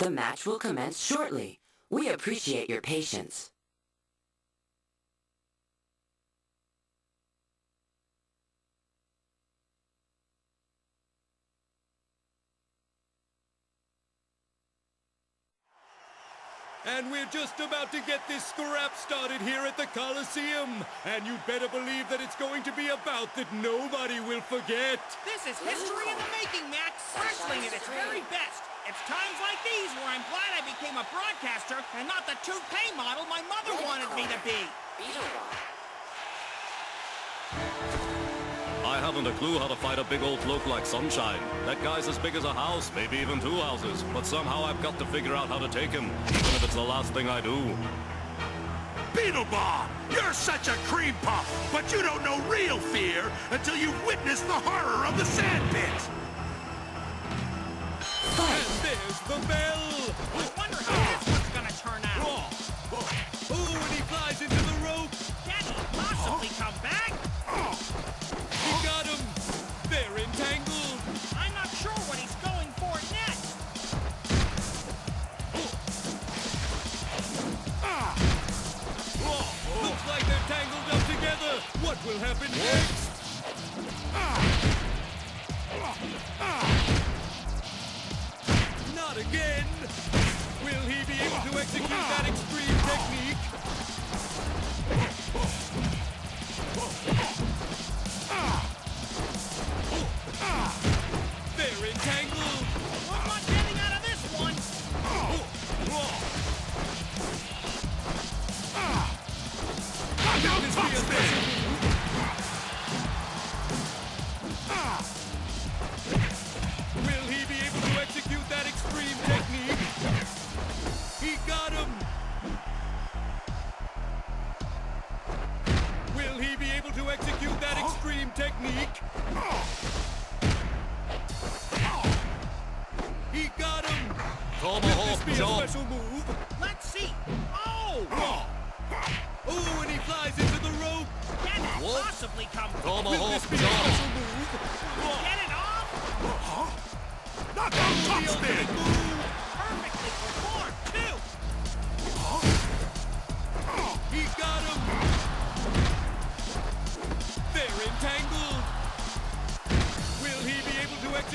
The match will commence shortly. We appreciate your patience. And we're just about to get this scrap started here at the Coliseum. And you'd better believe that it's going to be a bout that nobody will forget. This is history in the making, Max. Wrestling at its very best. It's times like these where I'm glad I became a broadcaster and not the toupee model my mother wanted me to be. I haven't a clue how to fight a big old bloke like Sunshine. That guy's as big as a house, maybe even two houses. But somehow I've got to figure out how to take him, even if it's the last thing I do. Beetlebomb! You're such a cream puff, but you don't know real fear until you've witnessed the horror of the sandpit! And there's bell. I wonder how this one's gonna turn out. Oh, and he flies into the rope. Can he possibly come back? He got him. They're entangled. I'm not sure what he's going for next. Looks like they're tangled up together. What will happen next? Not to execute that extreme technique? He got him! Will this Tomahawk be a special move? Let's see. Oh! Oh, and he flies into the rope! Can he What? possibly come Tomahawk this be a chop. special move? Get it off? Knockout The tough ultimate spin! Perfectly performed, too.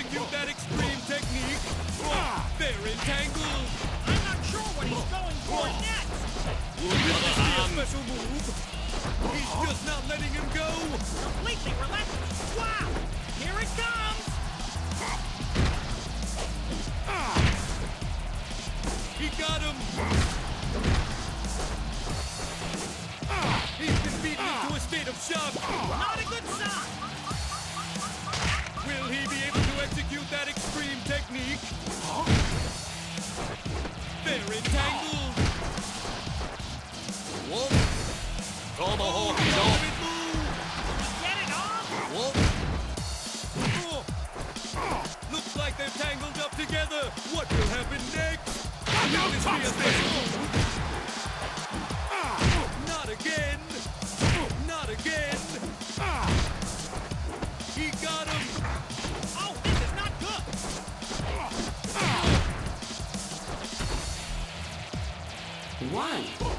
Execute that extreme technique? They're entangled! I'm not sure what he's going for next. Will this be a special move? He's just not letting him go! Completely relentless. Wow! Here it comes. He got him! He's been beaten into a state of shock! Not a good sign. Tomahawk chop. ultimate! Get it off? What? Looks like they're tangled up together. What will happen next? Will this be a special? Not again. Not again. He got him. Oh, this is not good. One.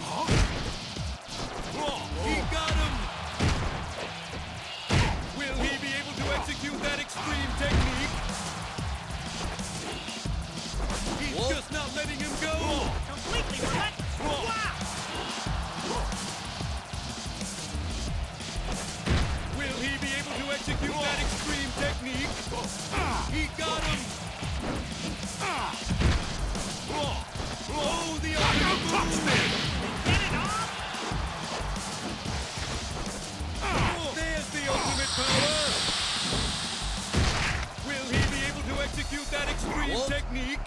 Execute that extreme What? technique?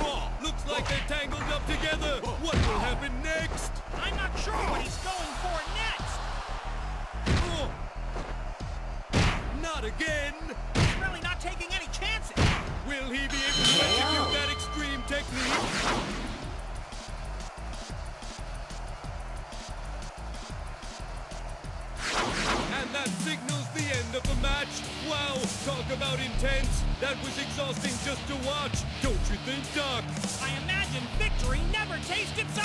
Oh, looks like they're tangled up together! What will happen next? match. Wow, talk about intense. That was exhausting just to watch, don't you think, Doc? I imagine victory never tasted so